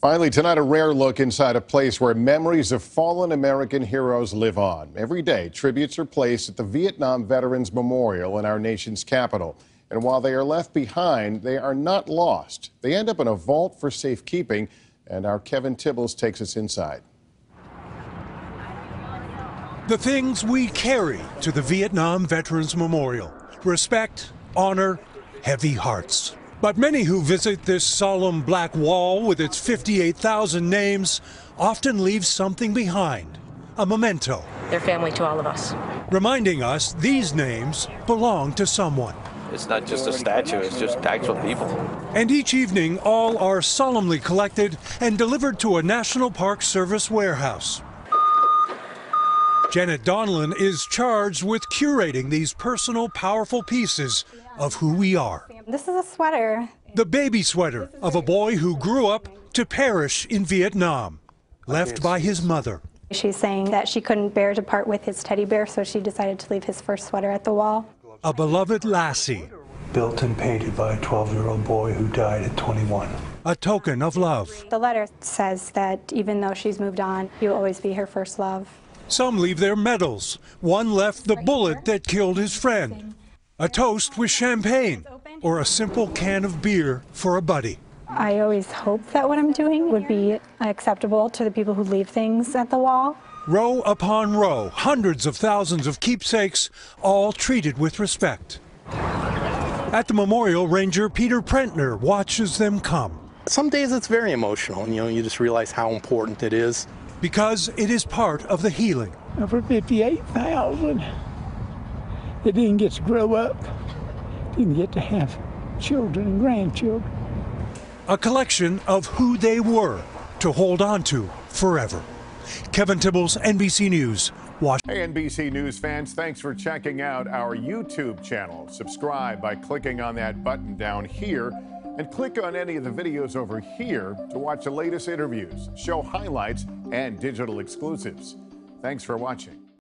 Finally, tonight, a rare look inside a place where memories of fallen American heroes live on. Every day, tributes are placed at the Vietnam Veterans Memorial in our nation's capital. And while they are left behind, they are not lost. They end up in a vault for safekeeping, and our Kevin Tibbles takes us inside. The things we carry to the Vietnam Veterans Memorial respect, honor, heavy hearts. But many who visit this solemn black wall with its 58,000 names often leave something behind a memento. They're family to all of us. Reminding us these names belong to someone. It's not just a statue, it's just actual people. And each evening, all are solemnly collected and delivered to a National Park Service warehouse. Janet Donlin is charged with curating these personal, powerful pieces of who we are. This is a sweater. The baby sweater of a boy who grew up to perish in Vietnam, left by his mother. She's saying that she couldn't bear to part with his teddy bear, so she decided to leave his first sweater at the wall. A beloved lassie, built and painted by a 12-year-old boy who died at 21. a token of love. The letter says that even though she's moved on, you'll always be her first love. Some leave their medals. One left the bullet that killed his friend. A toast with champagne or a simple can of beer for a buddy. I always hope that what I'm doing would be acceptable to the people who leave things at the wall. Row upon row, hundreds of thousands of keepsakes, all treated with respect. At the memorial, Ranger Peter Prentner watches them come Some days it's very emotional, and you know, you just realize how important it is. Because it is part of the healing. For 58,000 that didn't get to grow up, didn't get to have children and grandchildren. A collection of who they were to hold on to forever. Kevin Tibbles, NBC News, Washington. Hey, NBC News fans, thanks for checking out our YouTube channel. Subscribe by clicking on that button down here and click on any of the videos over here to watch the latest interviews, show highlights, and digital exclusives. Thanks for watching.